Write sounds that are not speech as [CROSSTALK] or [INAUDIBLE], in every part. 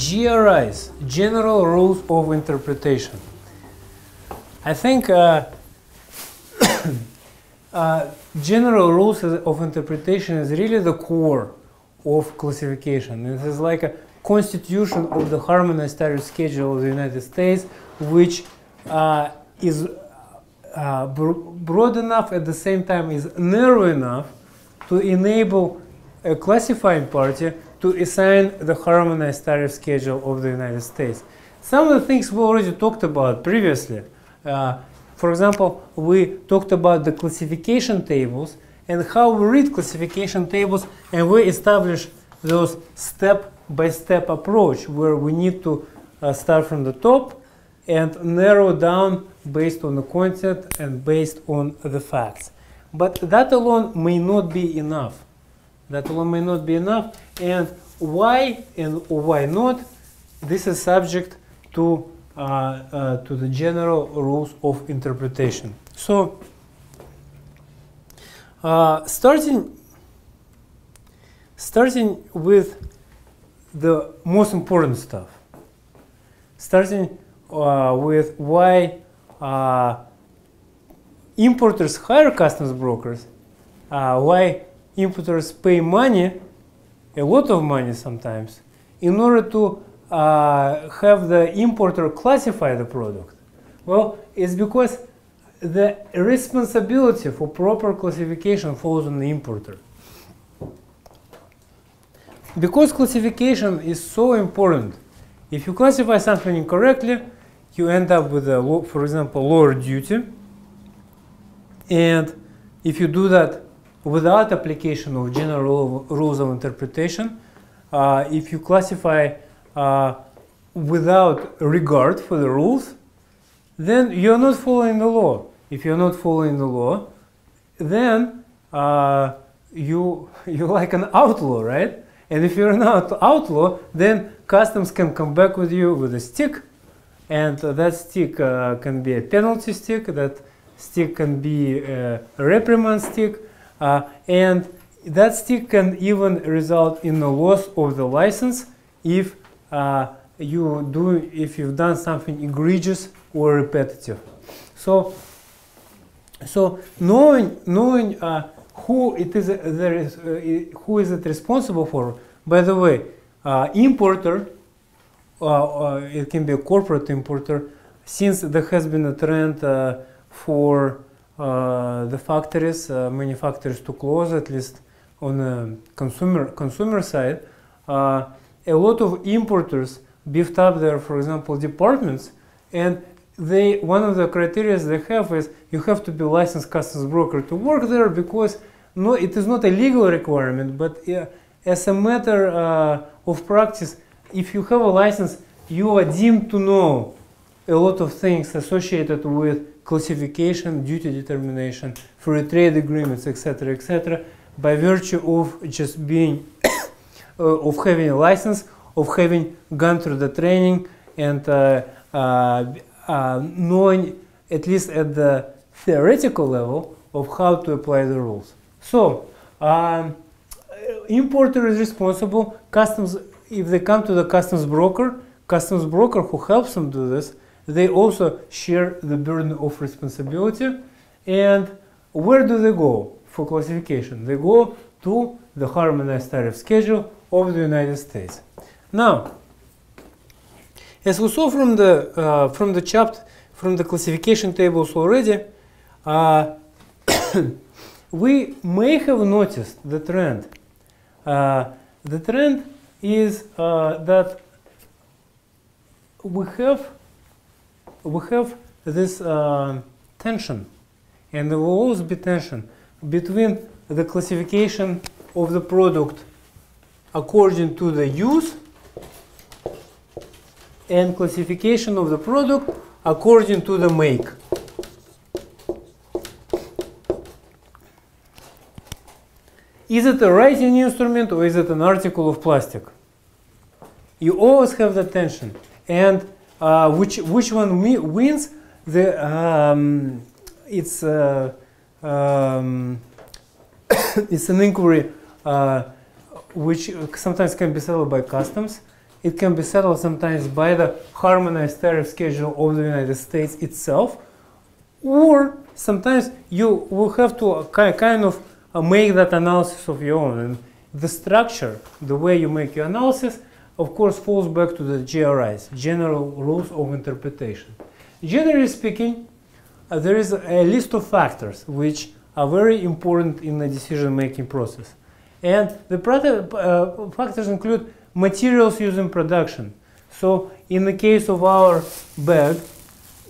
GRIs, General Rules of Interpretation. I think uh, [COUGHS] uh, general rules of interpretation is really the core of classification. It is like a constitution of the harmonized tariff schedule of the United States, which uh, is uh, broad enough at the same time is narrow enough to enable a classifying party to assign the harmonized tariff schedule of the United States. Some of the things we already talked about previously. Uh, for example, we talked about the classification tables and how we read classification tables and we establish those step-by-step -step approach where we need to uh, start from the top and narrow down based on the content and based on the facts. But that alone may not be enough. That alone may not be enough. And why and why not, this is subject to, uh, uh, to the general rules of interpretation. So, uh, starting, starting with the most important stuff, starting uh, with why uh, importers hire customs brokers, uh, why importers pay money, a lot of money sometimes, in order to uh, have the importer classify the product? Well, it's because the responsibility for proper classification falls on the importer. Because classification is so important, if you classify something incorrectly, you end up with, a, for example, lower duty. And if you do that without application of general rules of interpretation, uh, if you classify uh, without regard for the rules, then you're not following the law. If you're not following the law, then uh, you, [LAUGHS] you're like an outlaw, right? And if you're an outlaw, then customs can come back with you with a stick and that stick uh, can be a penalty stick, that stick can be a reprimand stick, and that stick can even result in the loss of the license if you do if you've done something egregious or repetitive. So, so knowing knowing uh, who it is uh, there is uh, who is it responsible for. By the way, importer uh, uh, it can be a corporate importer, since there has been a trend uh, for the factories, manufacturers to close, at least on the consumer, consumer side, a lot of importers beefed up their, for example, departments and they one of the criteria they have is you have to be licensed customs broker to work there because no it is not a legal requirement but uh, as a matter uh, of practice if you have a license, you are deemed to know a lot of things associated with classification, duty determination, free trade agreements, etc., etc., by virtue of just being, [COUGHS] uh, of having a license, of having gone through the training, and uh, uh, uh, knowing, at least at the theoretical level, of how to apply the rules. So, um, importer is responsible, customs if they come to the customs broker, customs broker who helps them do this, they also share the burden of responsibility. And where do they go for classification? They go to the harmonized tariff schedule of the United States. Now, as we saw from the uh, from the chapter from the classification tables already, uh, [COUGHS] we may have noticed the trend. Uh, the trend is uh, that we have we have this uh, tension, and there will always be tension between the classification of the product according to the use and classification of the product according to the make. Is it a writing instrument or is it an article of plastic? You always have the tension. And uh, which, which one wins? The, um, it's, uh, um, [COUGHS] it's an inquiry uh, which sometimes can be settled by customs. it can be settled sometimes by the harmonized tariff schedule of the United States itself, or sometimes you will have to kind of uh, make that analysis of your own. And the structure, the way you make your analysis, of course, falls back to the GRIs, General Rules of Interpretation. Generally speaking, uh, there is a list of factors which are very important in the decision-making process. And the uh, factors include materials used in production. So in the case of our bag,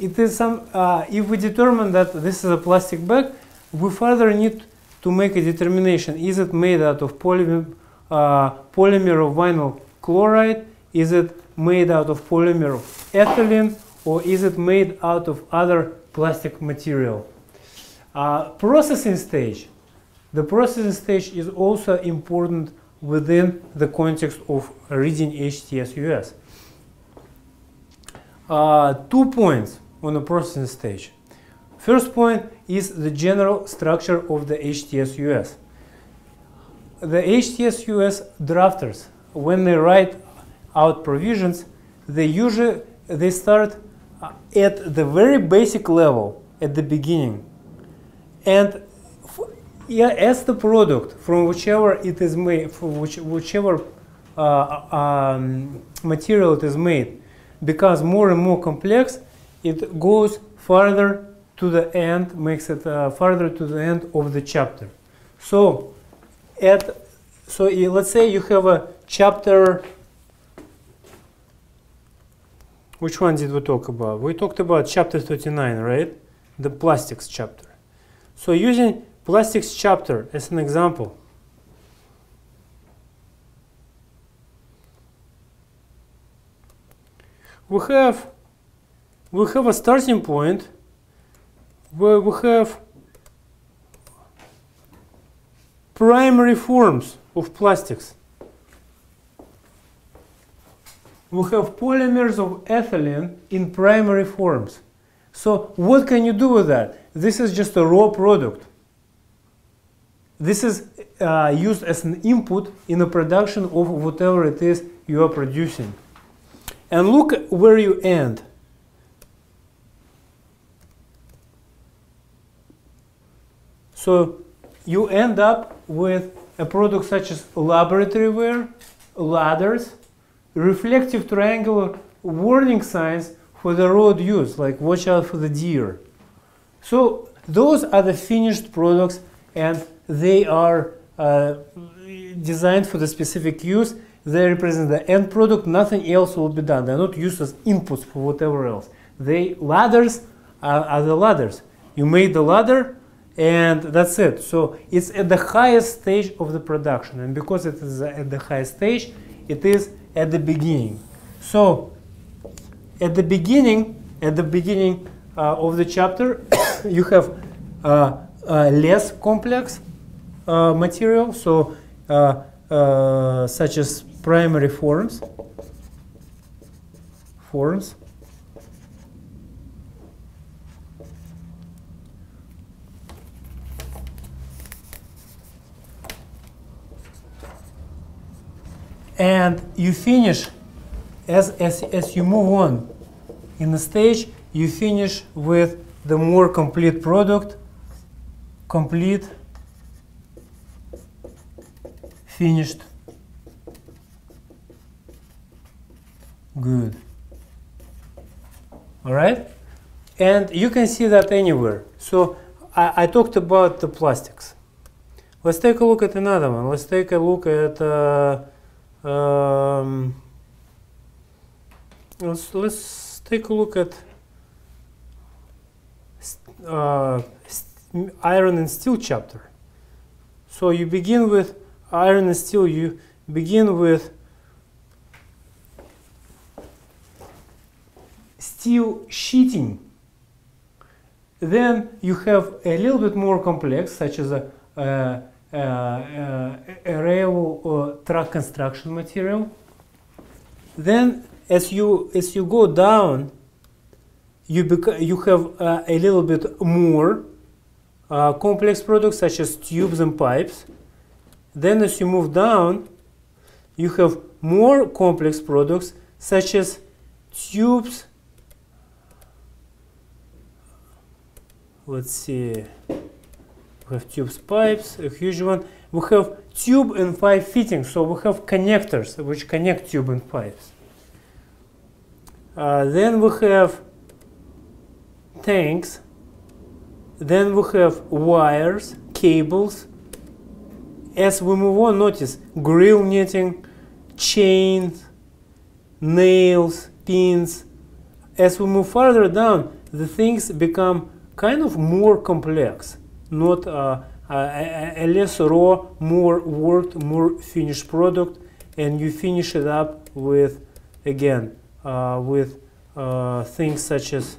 it is some, uh, if we determine that this is a plastic bag, we further need to make a determination. Is it made out of polymer, uh, polymer of vinyl chloride? Is it made out of polymer of ethylene? Or is it made out of other plastic material? Uh, processing stage. The processing stage is also important within the context of reading HTS-US. Uh, two points on the processing stage. First point is the general structure of the HTS-US. The HTS-US drafters, when they write out provisions, they usually they start at the very basic level at the beginning. And yeah, as the product from whichever it is made, from which, whichever uh, um, material it is made, becomes more and more complex, it goes further to the end, makes it uh, further to the end of the chapter. So, at so let's say you have a chapter. Which one did we talk about? We talked about chapter 39, right? The plastics chapter. So using plastics chapter as an example. We have we have a starting point where we have primary forms of plastics. We have polymers of ethylene in primary forms. So what can you do with that? This is just a raw product. This is uh, used as an input in the production of whatever it is you are producing. And look where you end. So you end up with a product such as laboratory ware, ladders, reflective triangular warning signs for the road use, like watch out for the deer. So those are the finished products and they are uh, designed for the specific use. They represent the end product. Nothing else will be done. They're not used as inputs for whatever else. They ladders are, are the ladders. You made the ladder, and that's it. So it's at the highest stage of the production, and because it is at the highest stage, it is at the beginning. So at the beginning, at the beginning uh, of the chapter, [COUGHS] you have uh, less complex uh, material, so uh, uh, such as primary forms, forms. And you finish, as, as, as you move on in the stage, you finish with the more complete product, complete finished good. All right? And you can see that anywhere. So I, I, talked about the plastics. Let's take a look at another one. Let's take a look at uh, um, let's, let's take a look at uh, iron and steel chapter so you begin with iron and steel, you begin with steel sheeting. Then you have a little bit more complex, such as a, a, rail or track construction material. Then, as you as you go down, you you have uh, a little bit more uh, complex products such as tubes and pipes. Then as you move down, you have more complex products such as tubes. Let's see. We have tubes, pipes, a huge one. We have tube and pipe fittings, so we have connectors which connect tube and pipes. Uh, then we have tanks. Then we have wires, cables. As we move on, notice grill netting, chains, nails, pins. As we move further down, the things become kind of more complex, not a, a, less raw, more worked, more finished product, and you finish it up with, again, uh, with uh, things such as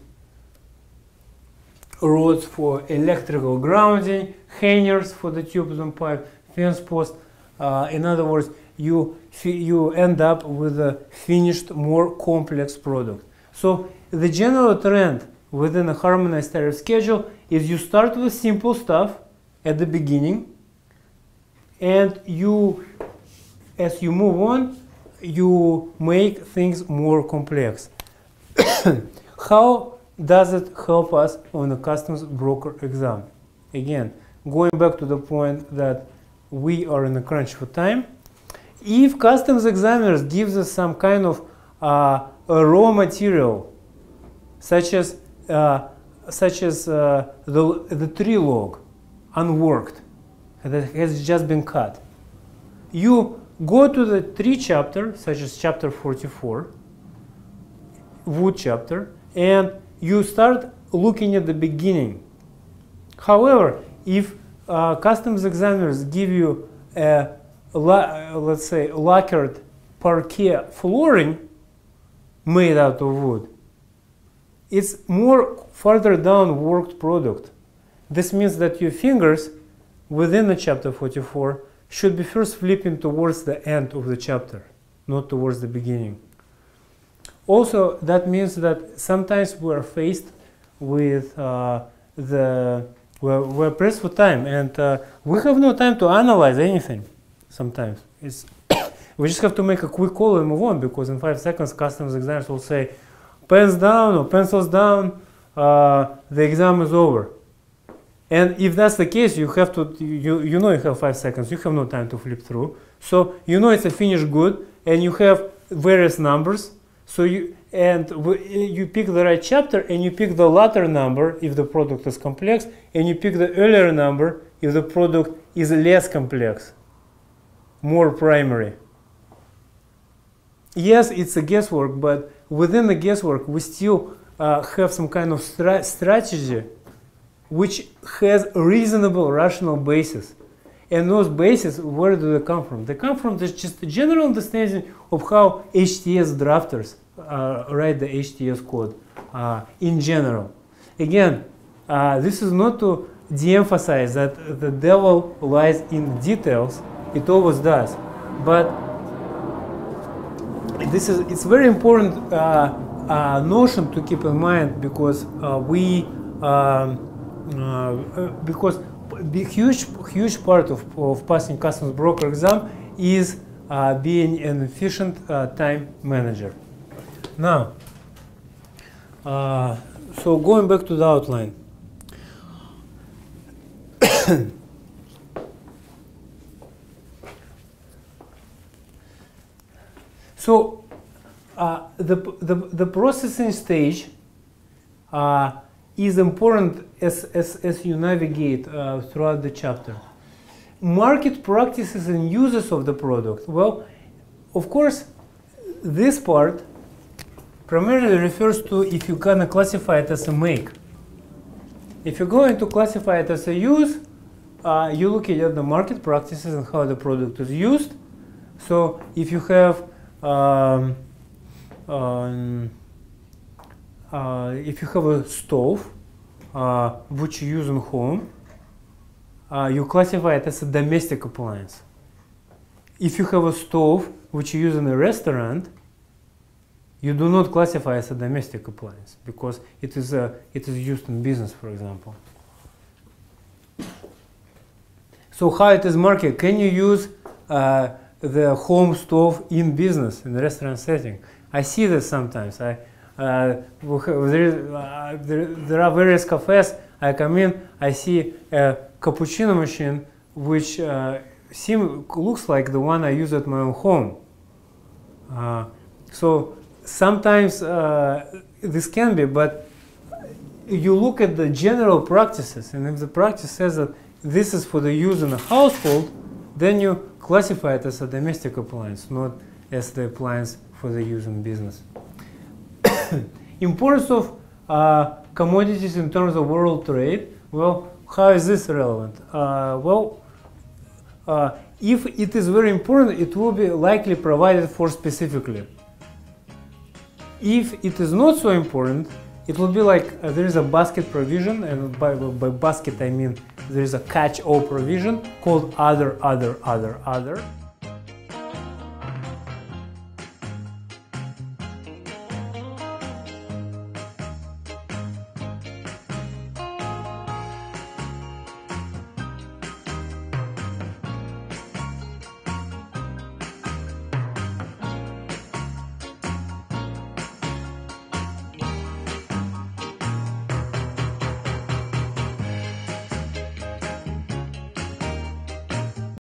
rods for electrical grounding, hangers for the tubes and pipe, fence post. Uh, in other words, you you end up with a finished, more complex product. So the general trend within a harmonized tariff schedule is you start with simple stuff at the beginning, and you, as you move on, you make things more complex. [COUGHS] How does it help us on the customs broker exam? Again, going back to the point that we are in a crunch for time, if customs examiners gives us some kind of uh, raw material, such as uh, such as uh, the, the tree log, unworked, that has just been cut, you go to the tree chapter, such as chapter 44, wood chapter, and you start looking at the beginning. However, if uh, customs examiners give you a, let's say, lacquered parquet flooring made out of wood, it's more further down worked product. This means that your fingers within the chapter 44 should be first flipping towards the end of the chapter, not towards the beginning. Also, that means that sometimes we are faced with uh, the we're, we're, pressed for time, and uh, we have no time to analyze anything. Sometimes it's [COUGHS] we just have to make a quick call and move on because in five seconds, customs examiners will say, "Pens down" or "Pencils down." Uh, the exam is over. And if that's the case, you have to you you know you have five seconds. You have no time to flip through. So you know it's a finished good, and you have various numbers so you and you pick the right chapter and you pick the latter number if the product is complex and you pick the earlier number if the product is less complex, more primary. Yes, it's a guesswork, but within the guesswork, we still uh, have some kind of stra strategy which has a reasonable rational basis. And those bases, where do they come from? They come from just a general understanding of how HTS drafters uh, write the HTS code uh, in general. Again, uh, this is not to de-emphasize that the devil lies in details. It always does, but this is it's very important uh, uh, notion to keep in mind because uh, we um, because the huge huge part of, of passing customs broker exam is being an efficient time manager. Now, uh, so going back to the outline. [COUGHS] so uh, the, the, the processing stage uh, is important as, as, as you navigate uh, throughout the chapter. Market practices and uses of the product. Well, of course, this part primarily refers to if you're gonna classify it as a make. If you're going to classify it as a use, uh, you look at the market practices and how the product is used. So if you have um, um, uh, if you have a stove uh, which you use in home, uh, you classify it as a domestic appliance. If you have a stove which you use in a restaurant, you do not classify as a domestic appliance because it is, it is used in business, for example. So how it is marketed? Can you use uh, the home stove in business in the restaurant setting. I see this sometimes. I uh, there, is, uh, there, there, are various cafes. I come in, I see a cappuccino machine which uh, seem, looks like the one I use at my own home. Uh, so sometimes uh, this can be, but you look at the general practices, and if the practice says that this is for the use in a household, then you classify it as a domestic appliance, not as the appliance for the use in business. [COUGHS] Importance of uh, commodities in terms of world trade. Well, how is this relevant? Uh, well, uh, if it is very important, it will be likely provided for specifically. If it is not so important, it will be like uh, there is a basket provision, and by, by basket I mean there is a catch-all provision called other, other, other, other.